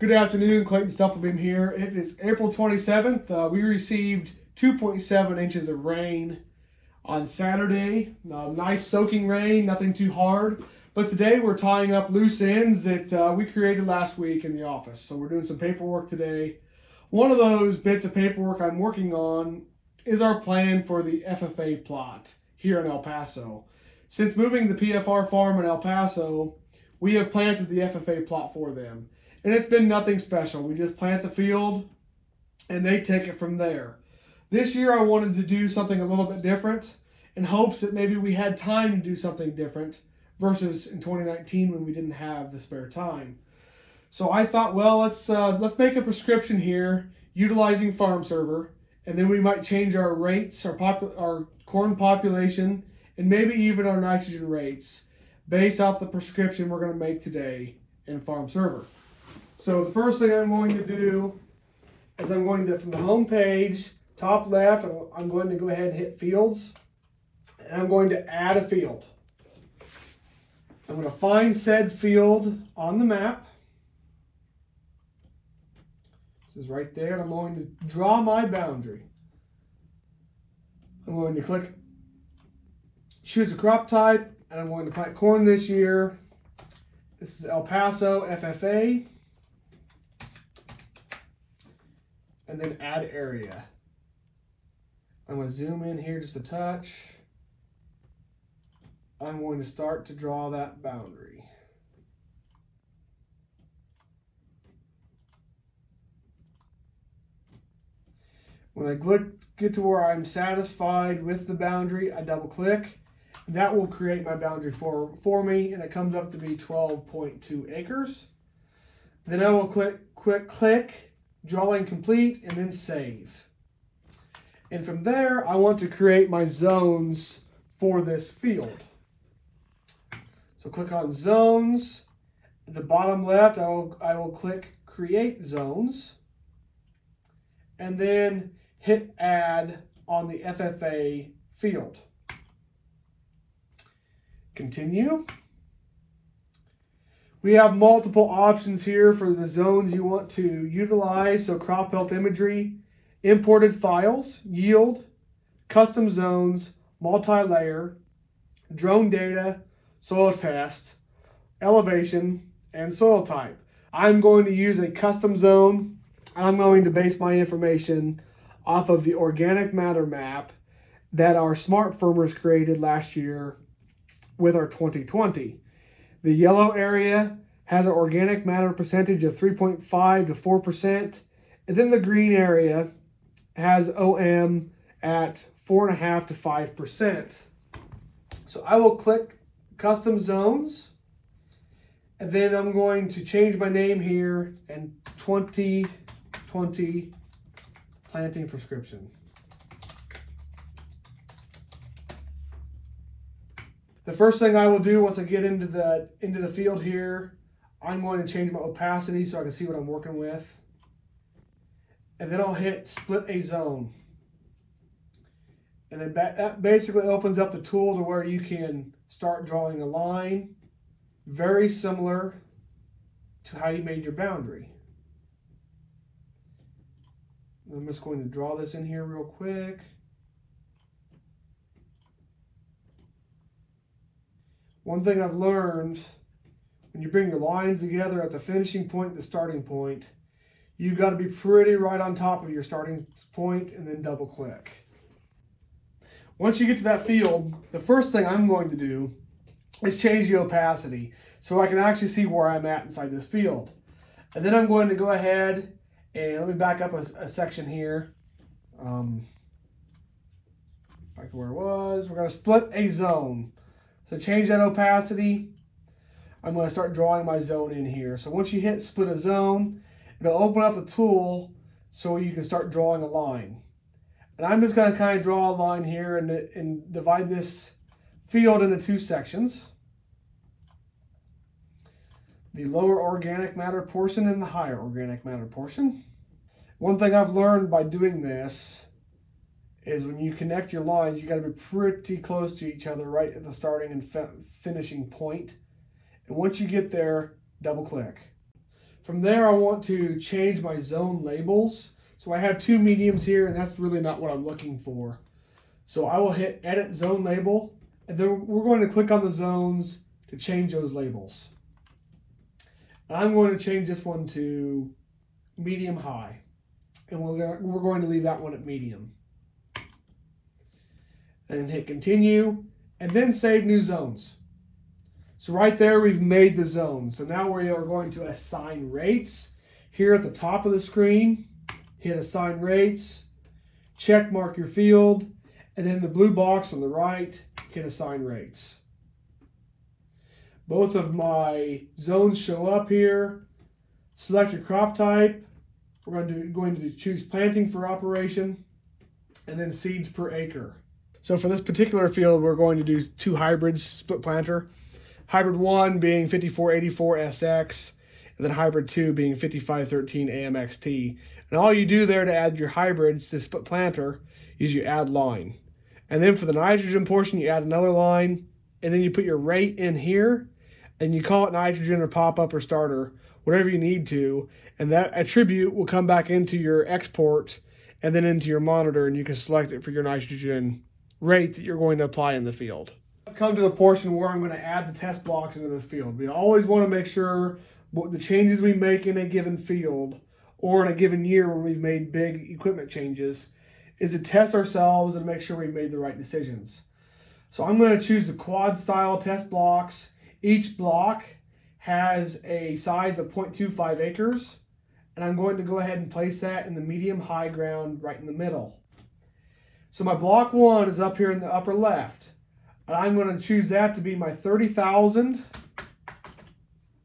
Good afternoon, Clayton Stufflebeam here. It is April 27th. Uh, we received 2.7 inches of rain on Saturday. Uh, nice soaking rain, nothing too hard. But today we're tying up loose ends that uh, we created last week in the office. So we're doing some paperwork today. One of those bits of paperwork I'm working on is our plan for the FFA plot here in El Paso. Since moving the PFR farm in El Paso, we have planted the FFA plot for them. And it's been nothing special. We just plant the field and they take it from there. This year I wanted to do something a little bit different in hopes that maybe we had time to do something different versus in 2019 when we didn't have the spare time. So I thought, well, let's uh, let's make a prescription here utilizing FARMserver, and then we might change our rates, our our corn population, and maybe even our nitrogen rates based off the prescription we're going to make today in FARMserver. So the first thing I'm going to do is I'm going to, from the home page, top left, I'm going to go ahead and hit fields. And I'm going to add a field. I'm going to find said field on the map. This is right there. And I'm going to draw my boundary. I'm going to click choose a crop type and I'm going to plant corn this year. This is El Paso FFA. And then add area. I'm going to zoom in here just a touch. I'm going to start to draw that boundary. When I get to where I'm satisfied with the boundary, I double click. That will create my boundary for, for me, and it comes up to be 12.2 acres. Then I will click, quick click drawing complete, and then save. And from there, I want to create my zones for this field. So click on zones. At the bottom left, I will, I will click create zones. And then hit add on the FFA field. Continue. We have multiple options here for the zones you want to utilize. So crop health imagery, imported files, yield, custom zones, multi-layer, drone data, soil test, elevation, and soil type. I'm going to use a custom zone. And I'm going to base my information off of the organic matter map that our SmartFirmers created last year with our 2020. The yellow area has an organic matter percentage of 3.5 to 4%. And then the green area has OM at 4.5 to 5%. So I will click custom zones. And then I'm going to change my name here and 2020 planting prescription. The first thing I will do once I get into the into the field here, I'm going to change my opacity so I can see what I'm working with. And then I'll hit split a zone. And then that basically opens up the tool to where you can start drawing a line very similar to how you made your boundary. I'm just going to draw this in here real quick. One thing I've learned, when you bring your lines together at the finishing point and the starting point, you've got to be pretty right on top of your starting point and then double click. Once you get to that field, the first thing I'm going to do is change the opacity so I can actually see where I'm at inside this field. And then I'm going to go ahead and let me back up a, a section here. Um, back to where it was. We're going to split a zone. So change that opacity. I'm going to start drawing my zone in here. So once you hit split a zone, it'll open up a tool so you can start drawing a line. And I'm just going to kind of draw a line here and, and divide this field into two sections. The lower organic matter portion and the higher organic matter portion. One thing I've learned by doing this is when you connect your lines, you got to be pretty close to each other right at the starting and finishing point. And once you get there, double click. From there, I want to change my zone labels. So I have two mediums here, and that's really not what I'm looking for. So I will hit Edit Zone Label, and then we're going to click on the zones to change those labels. And I'm going to change this one to medium high. And we're, we're going to leave that one at medium. And then hit continue, and then save new zones. So right there, we've made the zones. So now we are going to assign rates. Here at the top of the screen, hit assign rates, check mark your field, and then the blue box on the right, hit assign rates. Both of my zones show up here. Select your crop type. We're going to, going to choose planting for operation, and then seeds per acre. So for this particular field, we're going to do two hybrids, split planter. Hybrid 1 being 5484SX, and then Hybrid 2 being 5513 AMXT. And all you do there to add your hybrids to split planter is you add line. And then for the nitrogen portion, you add another line, and then you put your rate in here, and you call it nitrogen or pop-up or starter, whatever you need to, and that attribute will come back into your export and then into your monitor, and you can select it for your nitrogen rate that you're going to apply in the field. I've come to the portion where I'm going to add the test blocks into the field. We always want to make sure the changes we make in a given field or in a given year when we've made big equipment changes is to test ourselves and make sure we made the right decisions. So I'm going to choose the quad style test blocks. Each block has a size of 0.25 acres and I'm going to go ahead and place that in the medium high ground right in the middle. So my block one is up here in the upper left. And I'm going to choose that to be my 30,000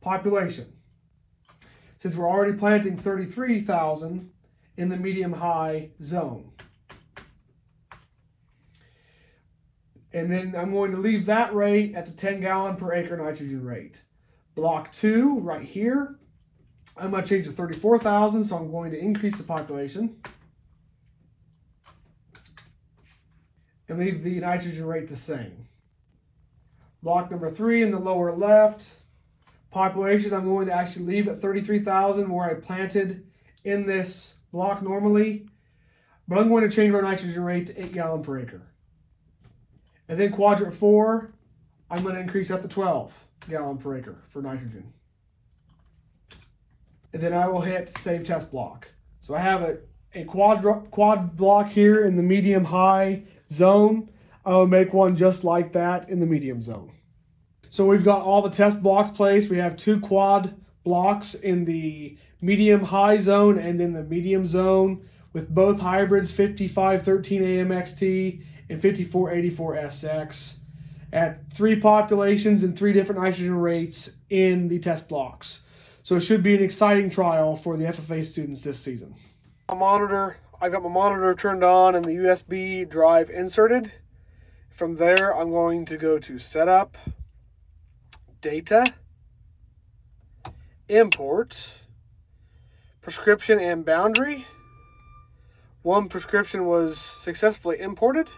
population. Since we're already planting 33,000 in the medium high zone. And then I'm going to leave that rate at the 10 gallon per acre nitrogen rate. Block two, right here, I'm going to change to 34,000, so I'm going to increase the population. And leave the nitrogen rate the same. Block number three in the lower left, population, I'm going to actually leave at 33,000 where I planted in this block normally. But I'm going to change my nitrogen rate to 8 gallon per acre. And then quadrant 4, I'm going to increase up to 12 gallon per acre for nitrogen. And then I will hit Save Test Block. So I have a, a quad, quad block here in the medium high zone. I will make one just like that in the medium zone. So we've got all the test blocks placed. We have two quad blocks in the medium high zone and then the medium zone with both hybrids 5513 AMXT and 5484SX at three populations and three different nitrogen rates in the test blocks. So it should be an exciting trial for the FFA students this season. My monitor, I got my monitor turned on and the USB drive inserted. From there, I'm going to go to Setup, Data, Import, Prescription and Boundary. One prescription was successfully imported.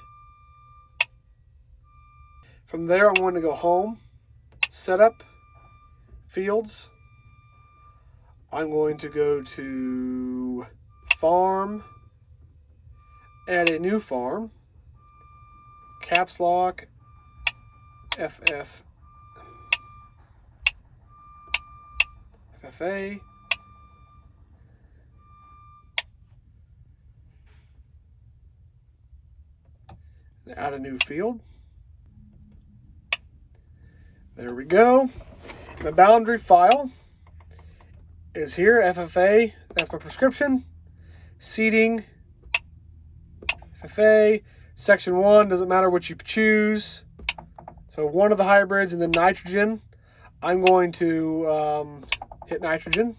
From there, I'm going to go home, setup, fields. I'm going to go to farm, add a new farm, caps lock, FF, FFA, add a new field. There we go. My boundary file is here, FFA. That's my prescription. Seeding, FFA. Section 1, doesn't matter what you choose. So one of the hybrids and then nitrogen. I'm going to um, hit nitrogen.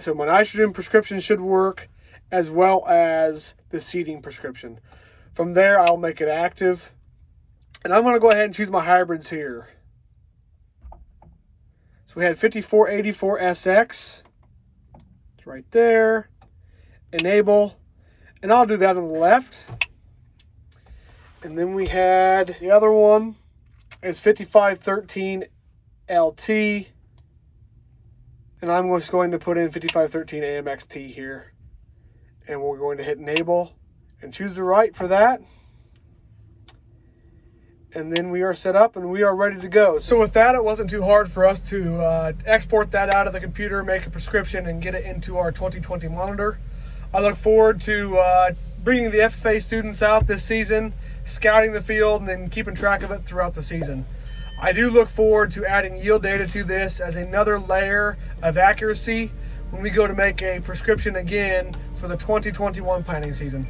So my nitrogen prescription should work as well as the seeding prescription. From there, I'll make it active. And I'm going to go ahead and choose my hybrids here. So we had 5484SX. It's right there. Enable. And I'll do that on the left. And then we had the other one is 5513 LT. And I'm just going to put in 5513 AMXT here. And we're going to hit enable and choose the right for that. And then we are set up and we are ready to go. So with that, it wasn't too hard for us to uh, export that out of the computer, make a prescription, and get it into our 2020 monitor. I look forward to uh, bringing the FFA students out this season, scouting the field, and then keeping track of it throughout the season. I do look forward to adding yield data to this as another layer of accuracy when we go to make a prescription again for the 2021 planting season.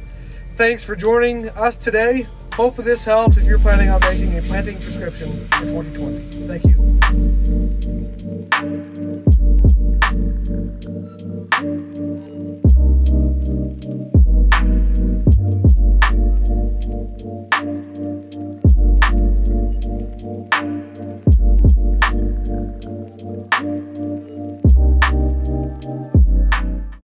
Thanks for joining us today. Hopefully this helps if you're planning on making a planting prescription for 2020. Thank you.